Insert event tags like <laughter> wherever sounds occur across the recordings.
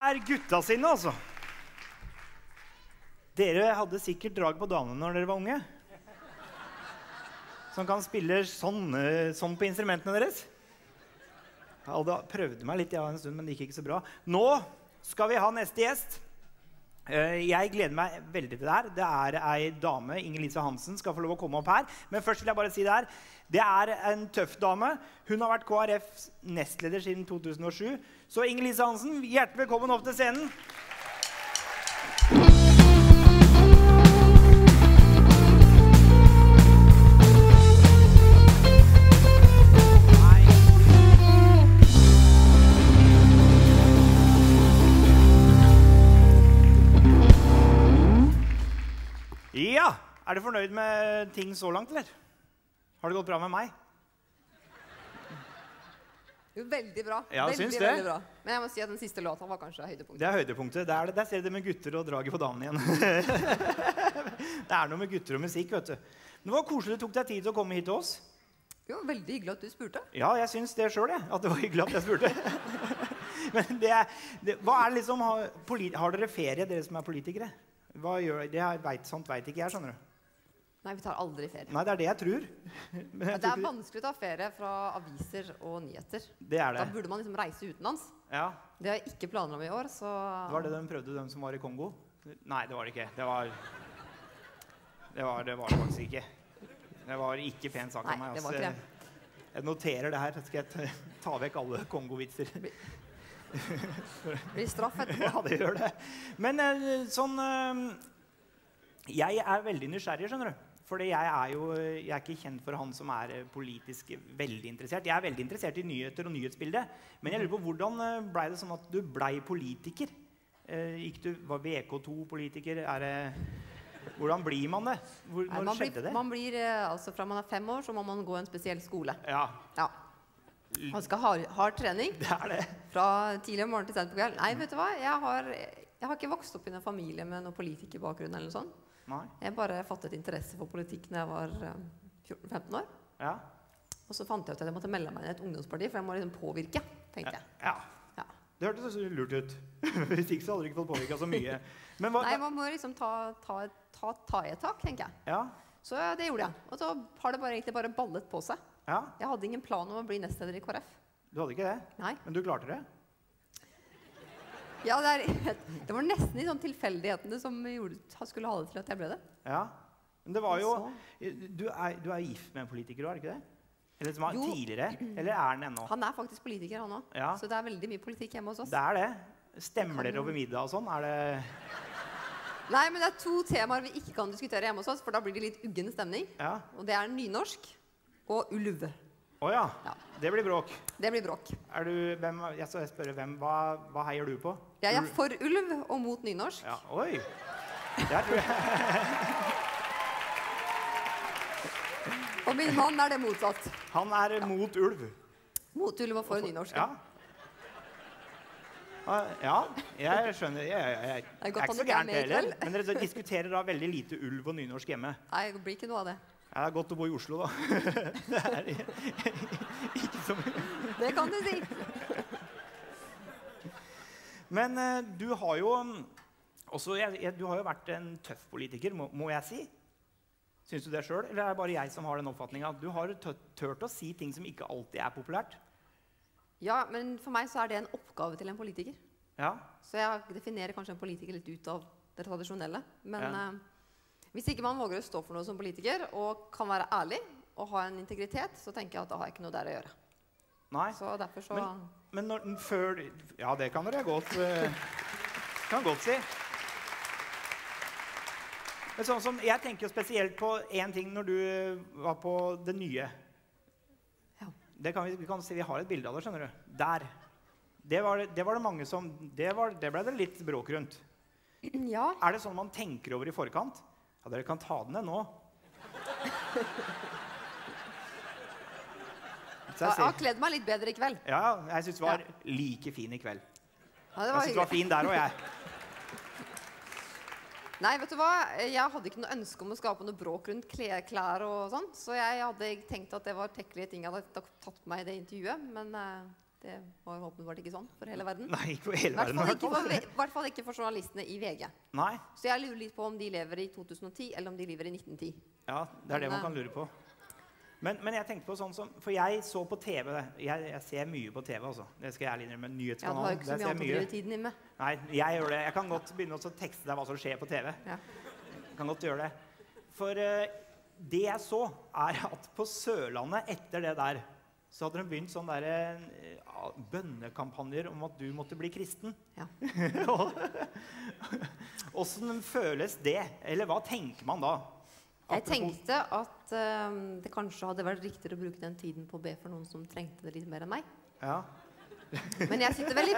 er gutta sine, altså. Dere hadde sikkert drag på damene når dere var unge. Som kan spille sånn, eh, sånn på instrumentene deres. Jeg hadde prøvd meg litt ja, en stund, men det gikk ikke så bra. Nå skal vi ha neste gjest. Eh, Jeg gleder meg veldig til det her. Det er ei dame, Inger-Lise Hansen, skal få lov å komme opp her. Men først vil jeg bare si det her. Det er en tøff dame. Hun har vært KrFs nestleder siden 2007. Så Inger-Lise Hansen, hjertelig velkommen opp til scenen. Er du fornøyd med ting så langt, eller? Har det gått bra med meg? Jo, veldig bra. Ja, veldig, syns det. veldig bra. Men jeg må si at den siste låta var kanskje høydepunktet. Det er høydepunktet. Det er det. Der ser dere med gutter og draget på damene igjen. <laughs> det er noe med gutter og musikk, vet du. Men det var koselig du tok deg tid til å komme hit til oss. Jo, veldig hyggelig at du spurte. Ja, jeg syns det sjøl, jeg. At det var hyggelig at jeg spurte. <laughs> Men det, det, hva er det liksom, har, har dere ferie, dere som er politikere? Hva gjør, det er, vet, sånt veit ikke jeg, skjønner du. Nei, vi tar aldri ferie. Nei, det er det jeg tror. <laughs> Det er vanskelig å ta ferie fra aviser og nyheter. det er det. Da burde man liksom reise utenlands. Ja, Det har jeg ikke planer om i år, så det var det de prøvde, de som var i Kongo? Nei, det var det ikke. Det var det var det var det faktisk ikke. Det var ikke pen sak av Nei, Altså. det var altså. ikke det. Jeg noterer det her. Så skal jeg ta- ta vekk alle Kongo-vitser. blir straff etterpå. <laughs> Ja, det gjør det. Men eh, sånn eh, Jeg er veldig nysgjerrig, skjønner du. Fordi jeg er jo jeg er ikke kjent for han som er eh, politisk veldig interessert. Jeg er veldig interessert i nyheter og nyhetsbildet. Men jeg lurer på hvordan ble blei det sånn at du blei politiker? Eh, Gikk du, Var VK2-politiker? Er det Hvordan blir man det? Hvor, Nei, man, skjedde blir, det? man blir, eh, altså Fra man er fem år, så må man gå en spesiell skole. Ja, Ja. Man skal ha hard trening det er det. fra tidlig om morgenen til sent på kveld. Nei, vet du hva? Jeg har, jeg har ikke vokst opp i en familie med noen politikerbakgrunn. eller noe sånt. Nei. Jeg bare fattet interesse for politikk da jeg var eh, 14-15 år. Ja. Og så fant jeg ut at jeg måtte melde meg inn i et ungdomsparti, for jeg må liksom påvirke. tenkte jeg. ja. Ja. Det hørtes lurt ut. <laughs> Hvis ikke så hadde du ikke fått påvirka så mye. Men hva, Nei, man må liksom ta, ta, ta, ta i et tak, tenker jeg. ja, Så det gjorde jeg. Og så har det bare, egentlig bare ballet på seg. ja, Jeg hadde ingen plan om å bli nestleder i KrF. du hadde ikke det? Nei. Men du klarte det? Ja, det, er, det var nesten de sånn tilfeldighetene som gjorde, skulle ha det til at jeg ble det. Ja. Men det var jo Du er, du er gift med en politiker, er ikke det? Eller som var Jo. tidligere? Eller er han ennå? Han er faktisk politiker, han òg. Ja. Så det er veldig mye politikk hjemme hos oss. Det er det. Stemmer dere over middag og sånn? Er det Nei, men det er to temaer vi ikke kan diskutere hjemme hos oss, for da blir det litt uggen stemning. Ja. Og det er nynorsk og ulv. Å ja. Ja. Det blir bråk. Det blir bråk. Er du, hvem, jeg skal spørre hvem, hva, hva heier du på? Jeg er for ulv og mot nynorsk. Ja, oi. Der tror jeg <laughs> Og min mann er det motsatt. Han er mot ulv. Mot ulv og for nynorsk. Ja. Ja, jeg skjønner. Jeg, jeg, jeg, er jeg er ikke så gærent heller. Men dere diskuterer da veldig lite ulv og nynorsk hjemme. Nei, det blir ikke noe av det. Ja, det er godt å bo i Oslo, da. <laughs> Det er <laughs> ikke så mye. Det kan du si. Men eh, du har jo mm, også jeg, Du har jo vært en tøff politiker, må, må jeg si. Syns du det sjøl, eller er det bare jeg som har den oppfatninga? Du har tø- tørt å si ting som ikke alltid er populært. Ja, men for meg så er det en oppgave til en politiker. Ja, Så jeg definerer kanskje en politiker litt ut av det tradisjonelle. Men Ja. Eh, hvis ikke man våger å stå for noe som politiker, og kan være ærlig og ha en integritet, så tenker jeg at da har jeg ikke noe der å gjøre. nei. Så derfor så Men- Men når, før Ja, det kan dere godt eh, Kan godt si. Men sånn som, jeg tenker jo spesielt på én ting når du var på det nye. Ja. Det kan vi, vi kan si vi har et bilde av det, skjønner du. Der. Det var det, det var det mange som Det, var, det ble det litt bråk rundt. Ja. Er det sånn man tenker over i forkant? Ja, dere kan ta den ned nå. <laughs> Jeg har kledd meg litt bedre i kveld. ja, jeg syns du var like fin i kveld. Ja, Jeg syns du var fin der òg, jeg. <laughs> Nei, vet du hva? Jeg hadde ikke noe ønske om å skape noe bråk rundt klær og sånn, så jeg hadde tenkt at det var tekkelige ting jeg hadde tatt på meg i det intervjuet, men eh, Det var jo åpenbart ikke sånn for hele verden. <laughs> Nei, ikke for hele verden. i ikke hvert for, fall. i hvert fall ikke for journalistene i VG. Nei. Så jeg lurer litt på om de lever i 2010, eller om de lever i 1910. Ja, det er det Men, man kan lure på. Men, men jeg tenkte på sånn som For jeg så på TV Jeg, jeg ser mye på TV, altså. Det skal jeg ærlig innrømme. Ja, du har jo ikke så mye annet å drive tiden din med. Nei, jeg gjør det. Jeg kan godt begynne å tekste deg hva som skjer på TV. Ja. Jeg kan godt gjøre det. For uh, det jeg så, er at på Sørlandet etter det der, så hadde de begynt sånne der, eh, bønnekampanjer om at du måtte bli kristen. Ja. <laughs> Åssen føles det? Eller hva tenker man da? Jeg tenkte at eh, det kanskje hadde vært riktigere å bruke den tiden på å be for noen som trengte det litt mer enn meg. Ja. Men jeg sitter veldig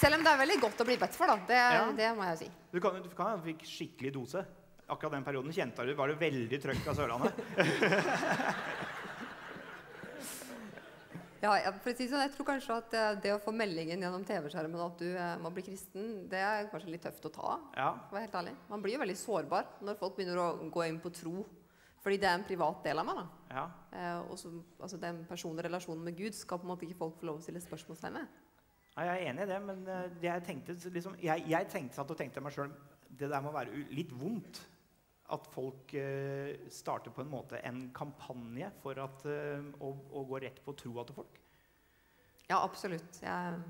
Selv om det er veldig godt å bli bedt for, da. Det, Ja. det må jeg jo si. Du kan, du kan ha fikk skikkelig dose. Akkurat den perioden kjente du, var det veldig trøkk av Sørlandet. <laughs> Ja, for å si sånn, jeg tror kanskje at eh, det å få meldingen gjennom TV-skjermen at du eh, må bli kristen, det er kanskje litt tøft å ta. Ja. for helt ærlig. Man blir jo veldig sårbar når folk begynner å gå inn på tro. Fordi det er en privat del av meg. da. ja. Eh, også, altså Den personlige relasjonen med Gud skal på en måte ikke folk få lov å stille spørsmålstegn ved. Ja, jeg er enig i det, men eh, jeg tenkte liksom, jeg, jeg tenkte, satt og tenkte meg sjøl Det der må være litt vondt. At folk eh, starter på en måte en kampanje for at, eh, å, å gå rett på troa til folk. Ja, absolutt. Jeg,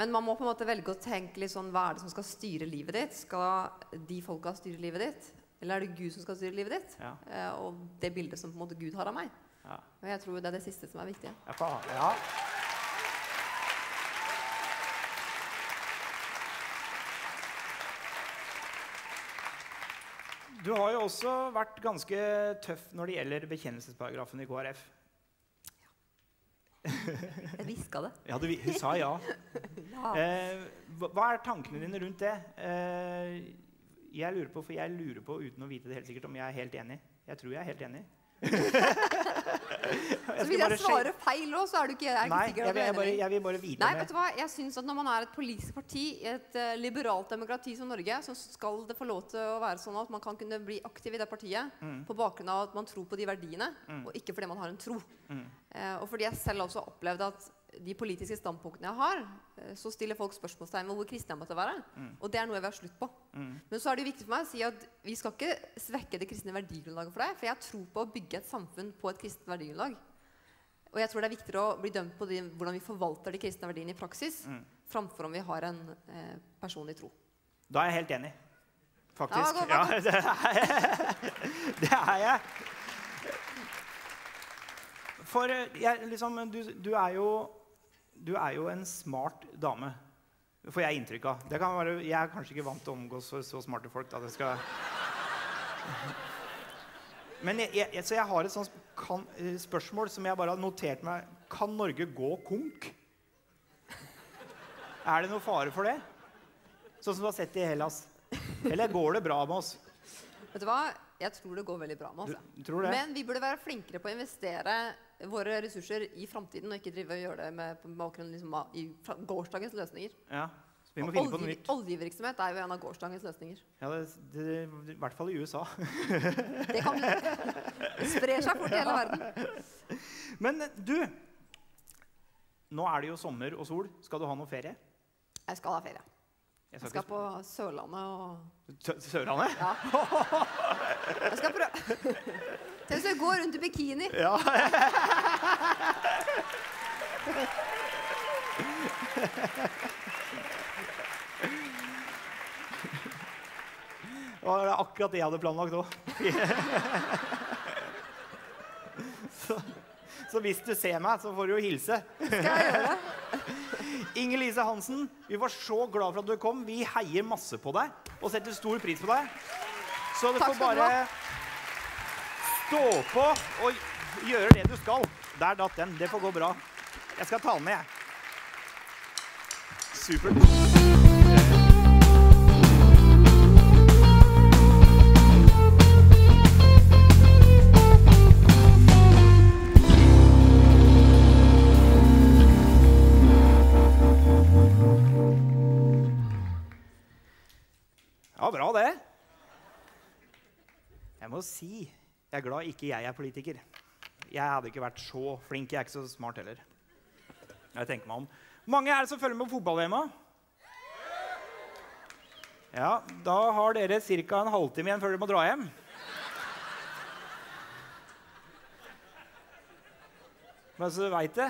men man må på en måte velge å tenke litt sånn Hva er det som skal styre livet ditt? Skal de folka styre livet ditt? Eller er det Gud som skal styre livet ditt? Ja. Eh, og det bildet som på en måte Gud har av meg. Ja. Og jeg tror det er det siste som er viktig. Ja, Du har jo også vært ganske tøff når det gjelder bekjennelsesparagrafen i KrF. Jeg hviska det. Ja, du, hun sa ja. Ja. <laughs> Eh, hva, hva er tankene dine rundt det? Eh, jeg lurer på, for jeg lurer på, uten å vite det helt sikkert, om jeg er helt enig. Jeg tror jeg er helt enig. <laughs> Så hvis jeg svarer feil òg, så er du ikke, er ikke Nei, sikker jeg vil, jeg, bare, jeg vil bare vite Nei, vet du hva? Jeg synes at Når man er et politisk parti i et uh, liberalt demokrati som Norge, så skal det få lov til å være sånn at man kan kunne bli aktiv i det partiet Mm. på bakgrunn av at man tror på de verdiene, og ikke fordi man har en tro. Mm. Eh, og fordi jeg selv også har opplevd at de politiske standpunktene jeg har, eh, så stiller folk spørsmålstegn ved hvor kristne jeg måtte være. Og det er noe jeg vil ha slutt på. Mm. Men så er det viktig for meg å si at vi skal ikke svekke det kristne verdigrunnlaget for deg. For jeg tror på å bygge et samfunn på et kristent verdigrunnlag. Og jeg tror det er viktigere å bli dømt på de, hvordan vi forvalter de kristne verdiene i praksis, Mm. framfor om vi har en eh, personlig tro. Da er jeg helt enig. Faktisk. Ja, Ja, godt, det, er, <laughs> det er jeg. For eh, jeg, liksom, du, du, er jo, du er jo en smart dame, får jeg inntrykk av. Være, jeg er kanskje ikke vant til å omgås så, så smarte folk. Da. Det skal... Men jeg, jeg, så jeg har et sånt kan, eh, spørsmål som jeg bare har notert meg. Kan Norge gå konk? Er det noe fare for det? Sånn som du har sett i Hellas. Eller går det bra med oss? Vet du hva? Jeg tror det går veldig bra med oss. Altså. Men vi burde være flinkere på å investere våre ressurser i framtiden, og ikke drive og gjøre det med, bakgrunn liksom, i gårsdagens løsninger. Ja. Så vi må Og finne på noe nytt. Oljevirksomhet er jo en av gårsdagens løsninger. Ja, det, det, I hvert fall i USA. Det, kan, det sprer seg fort i hele verden. <laughs> Men du Nå er det jo sommer og sol. Skal du ha noe ferie? Jeg skal ha ferie. Jeg Jeg skal på Sørlandet og Sø- Sørlandet? Ja. Jeg skal prøve <laughs> Tenk hvis du går rundt i bikini. Ja. <laughs> Det var akkurat det jeg hadde planlagt òg. <laughs> Så, så hvis du ser meg, så får du jo hilse. Skal jeg gjøre det? Inger Lise Hansen, vi var så glad for at du kom. Vi heier masse på deg og setter stor pris på deg. Så du får bare stå på og gjøre det du skal. Der datt den. Det får gå bra. Jeg skal ta den med, jeg. Supert. Jeg må si jeg er glad ikke jeg er politiker. Jeg hadde ikke vært så flink. Jeg er ikke så smart heller. Jeg tenker meg om. Mange er det som følger med på fotball-VM? Ja, da har dere ca. en halvtime igjen før dere må dra hjem. Men så veit det.